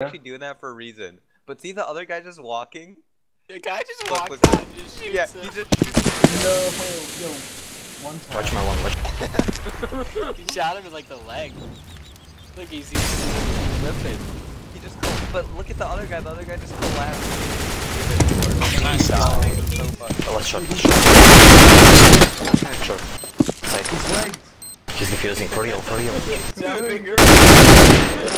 actually doing that for a reason. But see the other guy just walking? The guy just Look, walks look. out and just shoots Yeah, him. he just shoots No, yo, one time. Watch my one, watch. He shot him in like the leg. Look, he's, he's limping. He just but look at the other guy, the other guy just collapsed. Nice. So fucking- Oh, let's shot, let's shot. Sure. Side. He's defusing, for real, for real. Down finger. Lips